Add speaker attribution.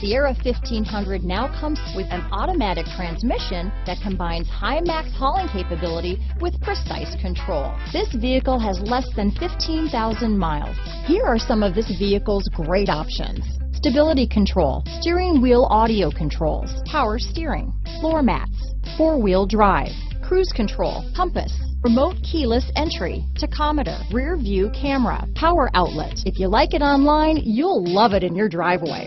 Speaker 1: Sierra 1500 now comes with an automatic transmission that combines high max hauling capability with precise control. This vehicle has less than 15,000 miles. Here are some of this vehicle's great options. Stability control, steering wheel audio controls, power steering, floor mats, four-wheel drive, cruise control, compass, remote keyless entry, tachometer, rear view camera, power outlet. If you like it online, you'll love it in your driveway.